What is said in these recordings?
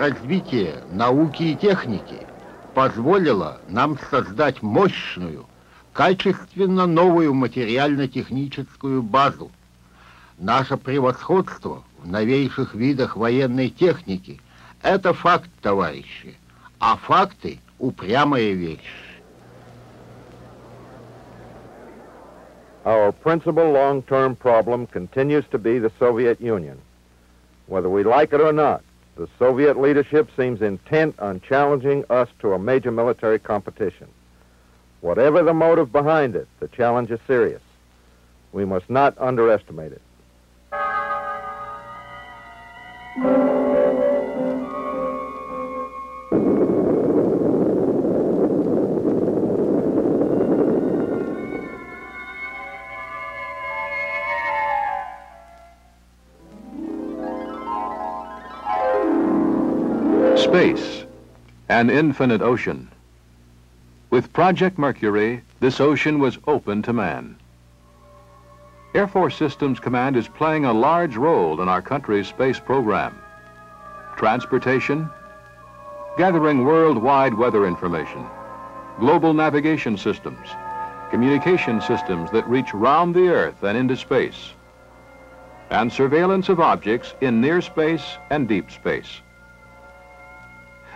развитие науки и техники позволило нам создать мощную, качественно новую материально-техническую базу. Наше превосходство в новейших видах военной техники – это факт, товарищи, а факты – упрямая вещь. Our principal long-term problem continues to be the Soviet Union. Whether we like it or not, the Soviet leadership seems intent on challenging us to a major military competition. Whatever the motive behind it, the challenge is serious. We must not underestimate it. An infinite ocean. With Project Mercury, this ocean was open to man. Air Force Systems Command is playing a large role in our country's space program. Transportation, gathering worldwide weather information, global navigation systems, communication systems that reach round the Earth and into space, and surveillance of objects in near space and deep space.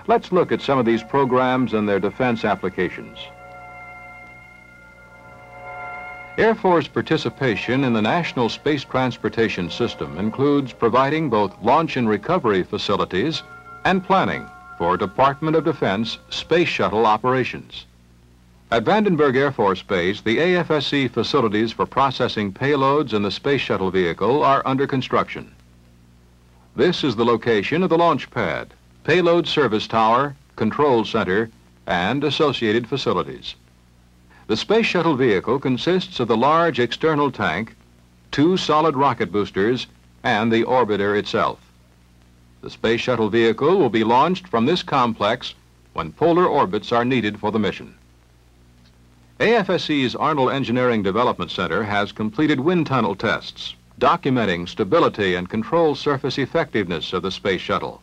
Let's look at some of these programs and their defense applications. Air Force participation in the National Space Transportation System includes providing both launch and recovery facilities and planning for Department of Defense space shuttle operations. At Vandenberg Air Force Base, the AFSC facilities for processing payloads in the space shuttle vehicle are under construction. This is the location of the launch pad, payload service tower, control center, and associated facilities. The space shuttle vehicle consists of the large external tank, two solid rocket boosters, and the orbiter itself. The space shuttle vehicle will be launched from this complex when polar orbits are needed for the mission. AFSC's Arnold Engineering Development Center has completed wind tunnel tests, documenting stability and control surface effectiveness of the space shuttle.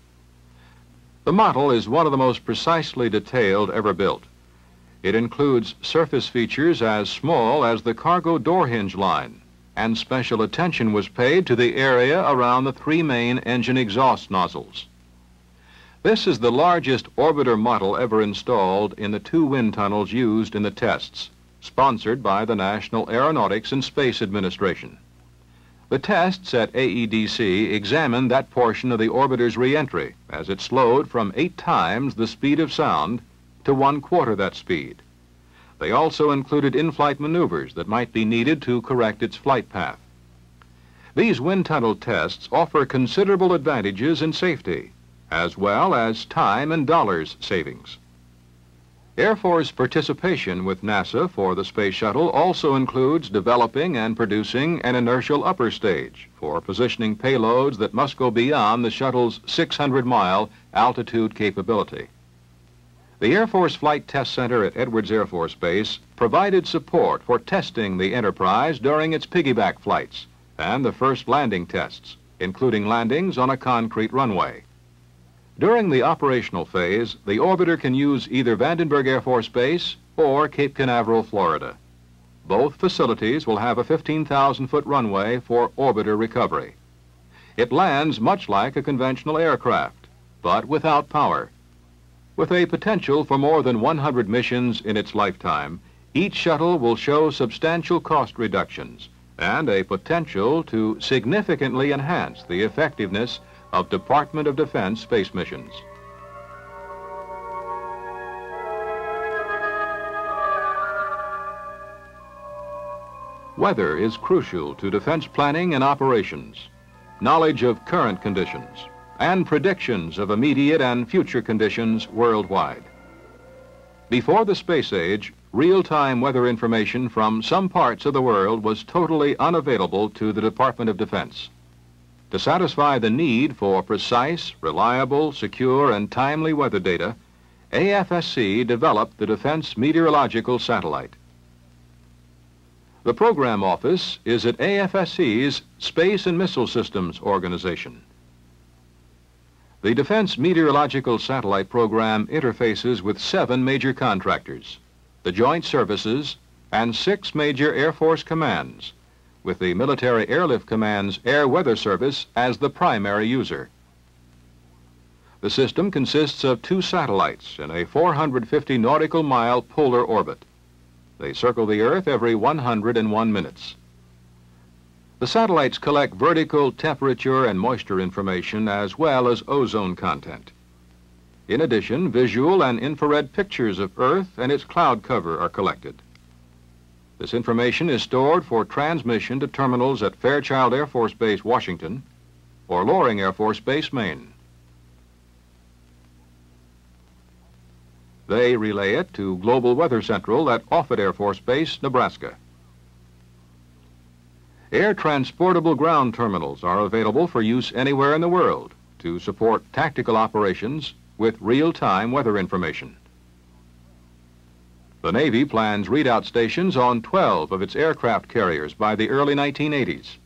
The model is one of the most precisely detailed ever built. It includes surface features as small as the cargo door hinge line, and special attention was paid to the area around the three main engine exhaust nozzles. This is the largest orbiter model ever installed in the two wind tunnels used in the tests, sponsored by the National Aeronautics and Space Administration. The tests at AEDC examined that portion of the orbiter's reentry as it slowed from eight times the speed of sound to one quarter that speed. They also included in-flight maneuvers that might be needed to correct its flight path. These wind tunnel tests offer considerable advantages in safety, as well as time and dollars savings. Air Force participation with NASA for the Space Shuttle also includes developing and producing an inertial upper stage for positioning payloads that must go beyond the shuttle's 600-mile altitude capability. The Air Force Flight Test Center at Edwards Air Force Base provided support for testing the Enterprise during its piggyback flights and the first landing tests, including landings on a concrete runway. During the operational phase, the orbiter can use either Vandenberg Air Force Base or Cape Canaveral, Florida. Both facilities will have a 15,000-foot runway for orbiter recovery. It lands much like a conventional aircraft, but without power. With a potential for more than 100 missions in its lifetime, each shuttle will show substantial cost reductions and a potential to significantly enhance the effectiveness of Department of Defense space missions. Weather is crucial to defense planning and operations. Knowledge of current conditions and predictions of immediate and future conditions worldwide. Before the space age, real-time weather information from some parts of the world was totally unavailable to the Department of Defense. To satisfy the need for precise, reliable, secure, and timely weather data, AFSC developed the Defense Meteorological Satellite. The program office is at AFSC's Space and Missile Systems Organization. The Defense Meteorological Satellite Program interfaces with seven major contractors, the Joint Services, and six major Air Force commands, with the Military Airlift Command's Air Weather Service as the primary user. The system consists of two satellites in a 450 nautical mile polar orbit. They circle the Earth every 101 minutes. The satellites collect vertical temperature and moisture information as well as ozone content. In addition, visual and infrared pictures of Earth and its cloud cover are collected. This information is stored for transmission to terminals at Fairchild Air Force Base, Washington, or Loring Air Force Base, Maine. They relay it to Global Weather Central at Offutt Air Force Base, Nebraska. Air transportable ground terminals are available for use anywhere in the world to support tactical operations with real-time weather information. The Navy plans readout stations on 12 of its aircraft carriers by the early 1980s.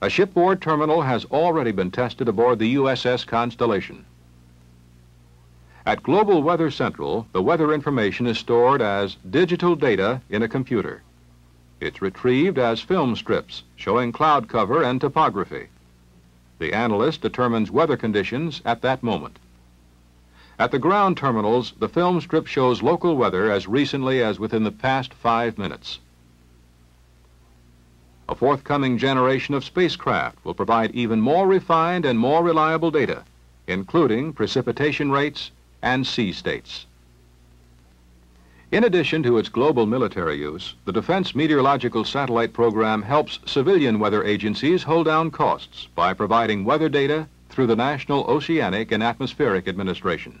A shipboard terminal has already been tested aboard the USS Constellation. At Global Weather Central, the weather information is stored as digital data in a computer. It's retrieved as film strips showing cloud cover and topography. The analyst determines weather conditions at that moment. At the ground terminals, the film strip shows local weather as recently as within the past five minutes. A forthcoming generation of spacecraft will provide even more refined and more reliable data, including precipitation rates and sea states. In addition to its global military use, the Defense Meteorological Satellite Program helps civilian weather agencies hold down costs by providing weather data through the National Oceanic and Atmospheric Administration.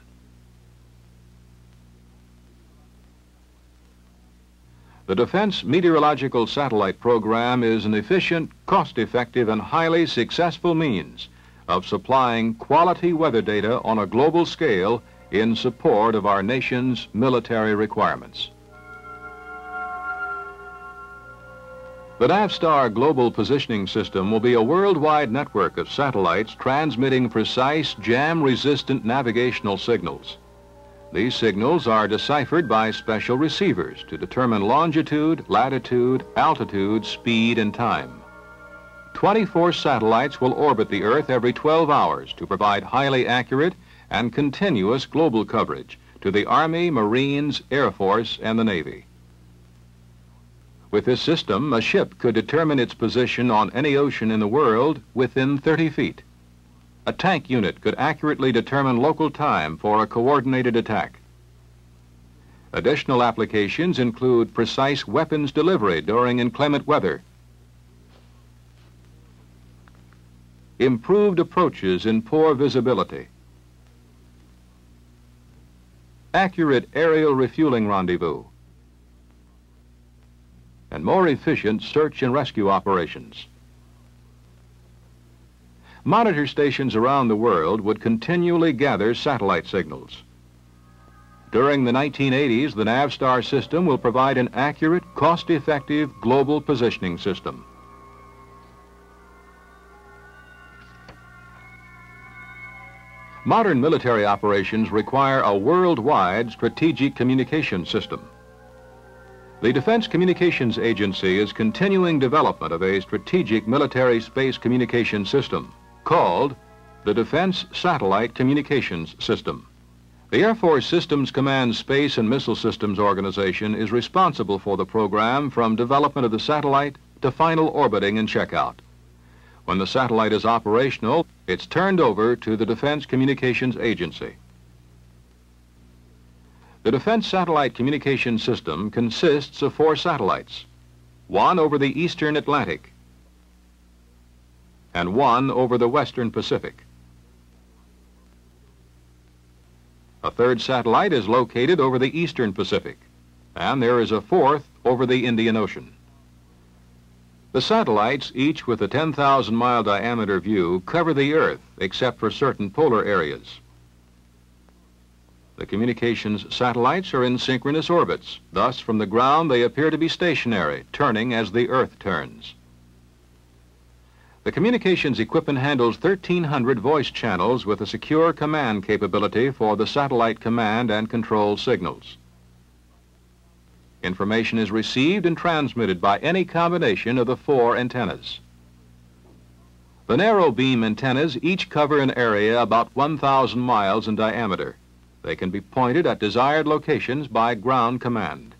The Defense Meteorological Satellite Program is an efficient, cost-effective, and highly successful means of supplying quality weather data on a global scale in support of our nation's military requirements. The Navstar Global Positioning System will be a worldwide network of satellites transmitting precise, jam-resistant navigational signals. These signals are deciphered by special receivers to determine longitude, latitude, altitude, speed, and time. 24 satellites will orbit the Earth every 12 hours to provide highly accurate and continuous global coverage to the Army, Marines, Air Force, and the Navy. With this system, a ship could determine its position on any ocean in the world within 30 feet. A tank unit could accurately determine local time for a coordinated attack. Additional applications include precise weapons delivery during inclement weather, improved approaches in poor visibility, accurate aerial refueling rendezvous, and more efficient search and rescue operations. Monitor stations around the world would continually gather satellite signals. During the 1980s, the Navstar system will provide an accurate, cost-effective global positioning system. Modern military operations require a worldwide strategic communication system. The Defense Communications Agency is continuing development of a strategic military space communication system called the Defense Satellite Communications System. The Air Force Systems Command Space and Missile Systems Organization is responsible for the program from development of the satellite to final orbiting and checkout. When the satellite is operational, it's turned over to the Defense Communications Agency. The Defense Satellite Communications System consists of four satellites, one over the eastern Atlantic and one over the western Pacific. A third satellite is located over the eastern Pacific, and there is a fourth over the Indian Ocean. The satellites, each with a 10,000 mile diameter view, cover the Earth except for certain polar areas. The communications satellites are in synchronous orbits. Thus, from the ground, they appear to be stationary, turning as the Earth turns. The communications equipment handles 1,300 voice channels with a secure command capability for the satellite command and control signals. Information is received and transmitted by any combination of the four antennas. The narrow beam antennas each cover an area about 1,000 miles in diameter. They can be pointed at desired locations by ground command.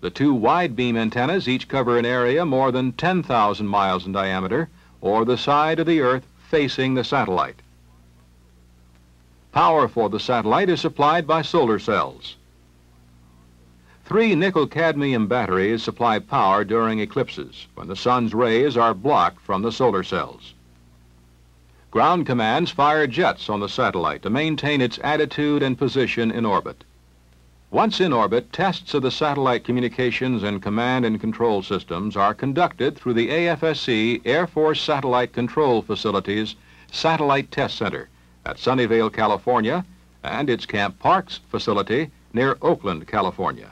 The two wide beam antennas each cover an area more than 10,000 miles in diameter, or the side of the Earth facing the satellite. Power for the satellite is supplied by solar cells. Three nickel-cadmium batteries supply power during eclipses, when the sun's rays are blocked from the solar cells. Ground commands fire jets on the satellite to maintain its attitude and position in orbit. Once in orbit, tests of the satellite communications and command and control systems are conducted through the AFSC Air Force Satellite Control Facilities Satellite Test Center at Sunnyvale, California, and its Camp Parks facility near Oakland, California.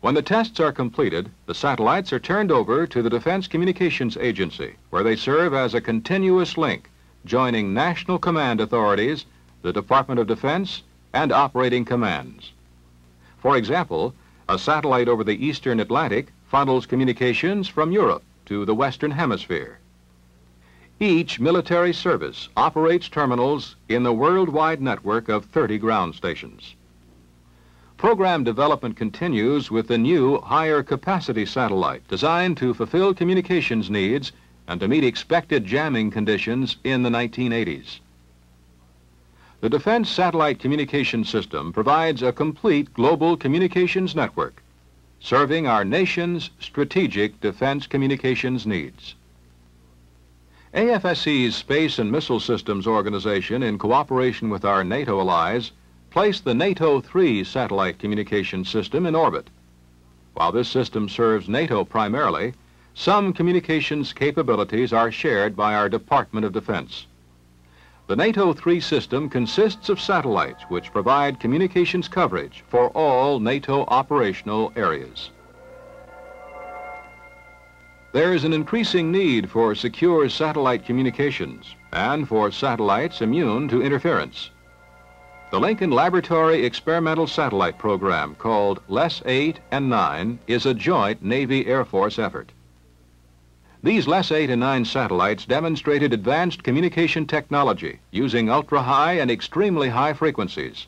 When the tests are completed, the satellites are turned over to the Defense Communications Agency, where they serve as a continuous link joining national command authorities, the Department of Defense, and operating commands. For example, a satellite over the eastern Atlantic funnels communications from Europe to the Western Hemisphere. Each military service operates terminals in the worldwide network of 30 ground stations. Program development continues with the new higher capacity satellite designed to fulfill communications needs and to meet expected jamming conditions in the 1980s. The Defense Satellite Communication System provides a complete global communications network, serving our nation's strategic defense communications needs. AFSC's Space and Missile Systems Organization, in cooperation with our NATO allies, placed the NATO 3 satellite communication system in orbit. While this system serves NATO primarily, some communications capabilities are shared by our Department of Defense. The NATO 3 system consists of satellites which provide communications coverage for all NATO operational areas. There is an increasing need for secure satellite communications and for satellites immune to interference. The Lincoln Laboratory Experimental Satellite Program, called LES 8 and 9, is a joint Navy-Air Force effort. These LES 8 and 9 satellites demonstrated advanced communication technology using ultra-high and extremely high frequencies.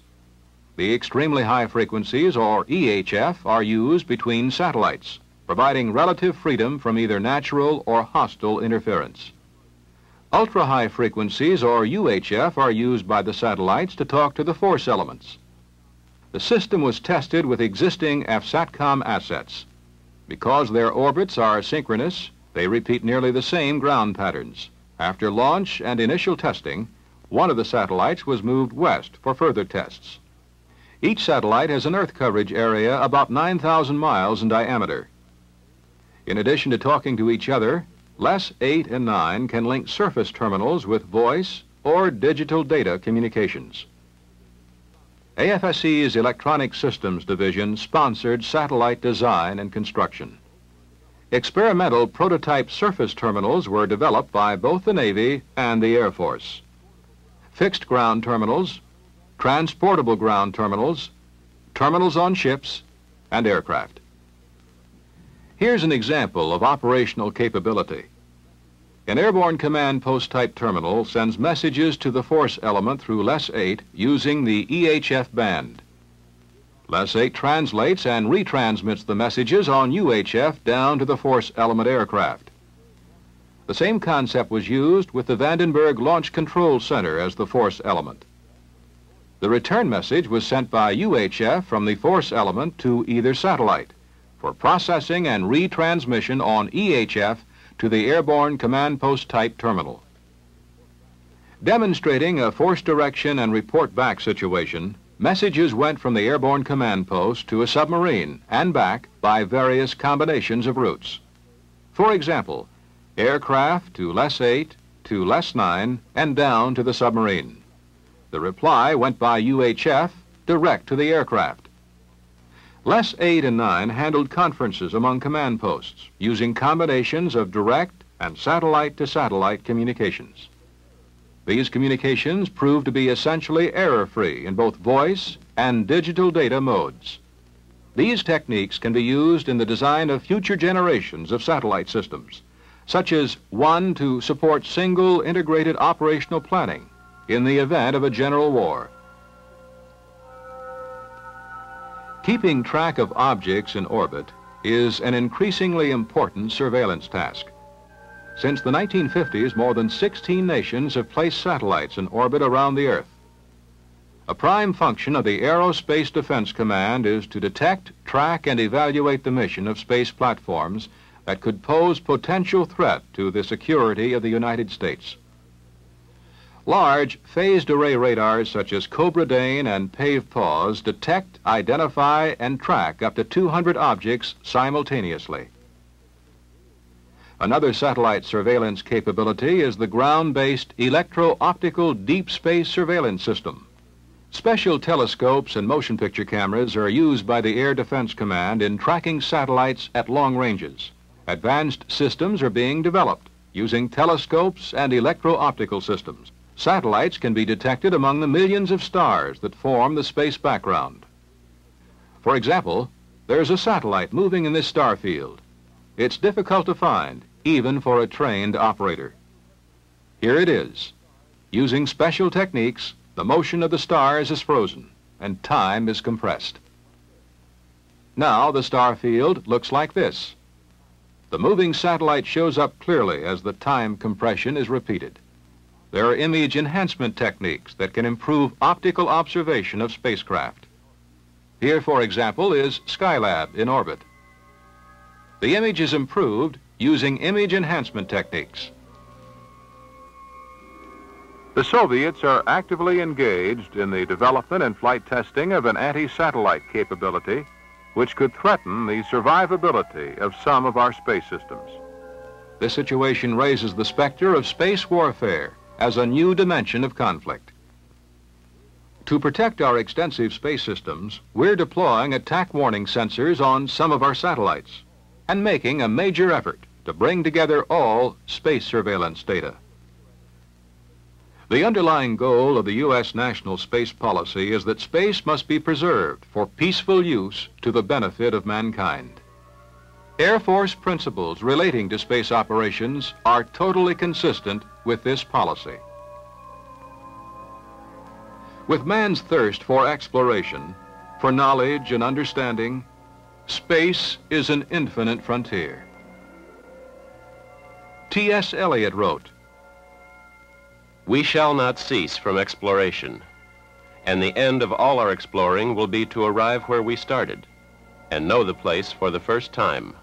The extremely high frequencies, or EHF, are used between satellites, providing relative freedom from either natural or hostile interference. Ultra-high frequencies, or UHF, are used by the satellites to talk to the force elements. The system was tested with existing FLTSATCOM assets. Because their orbits are synchronous, they repeat nearly the same ground patterns. After launch and initial testing, one of the satellites was moved west for further tests. Each satellite has an Earth coverage area about 9,000 miles in diameter. In addition to talking to each other, LES 8 and 9 can link surface terminals with voice or digital data communications. AFSC's Electronic Systems Division sponsored satellite design and construction. Experimental prototype surface terminals were developed by both the Navy and the Air Force. Fixed ground terminals, transportable ground terminals, terminals on ships, and aircraft. Here's an example of operational capability. An airborne command post type terminal sends messages to the force element through LES 8 using the EHF band. LES 8 translates and retransmits the messages on UHF down to the force element aircraft. The same concept was used with the Vandenberg Launch Control Center as the force element. The return message was sent by UHF from the force element to either satellite for processing and retransmission on EHF to the Airborne Command Post Type Terminal. Demonstrating a force direction and report back situation, Messages went from the airborne command post to a submarine and back by various combinations of routes. For example, aircraft to LES 8, to LES 9, and down to the submarine. The reply went by UHF direct to the aircraft. LES 8 and 9 handled conferences among command posts using combinations of direct and satellite-to-satellite communications. These communications proved to be essentially error-free in both voice and digital data modes. These techniques can be used in the design of future generations of satellite systems, such as one to support single integrated operational planning in the event of a general war. Keeping track of objects in orbit is an increasingly important surveillance task. Since the 1950s, more than 16 nations have placed satellites in orbit around the Earth. A prime function of the Aerospace Defense Command is to detect, track, and evaluate the mission of space platforms that could pose potential threat to the security of the United States. Large phased array radars such as Cobra Dane and PAVE PAWS detect, identify, and track up to 200 objects simultaneously. Another satellite surveillance capability is the ground-based electro-optical deep space surveillance system. Special telescopes and motion picture cameras are used by the Air Defense Command in tracking satellites at long ranges. Advanced systems are being developed using telescopes and electro-optical systems. Satellites can be detected among the millions of stars that form the space background. For example, there's a satellite moving in this star field. It's difficult to find, even for a trained operator. Here it is. Using special techniques, the motion of the stars is frozen and time is compressed. Now the star field looks like this. The moving satellite shows up clearly as the time compression is repeated. There are image enhancement techniques that can improve optical observation of spacecraft. Here, for example, is Skylab in orbit. The image is improved using image enhancement techniques. The Soviets are actively engaged in the development and flight testing of an anti-satellite capability which could threaten the survivability of some of our space systems. This situation raises the specter of space warfare as a new dimension of conflict. To protect our extensive space systems, we're deploying attack warning sensors on some of our satellites and making a major effort to bring together all space surveillance data. The underlying goal of the U.S. national space policy is that space must be preserved for peaceful use to the benefit of mankind. Air Force principles relating to space operations are totally consistent with this policy. With man's thirst for exploration, for knowledge and understanding, space is an infinite frontier. T.S. Eliot wrote, We shall not cease from exploration, and the end of all our exploring will be to arrive where we started and know the place for the first time.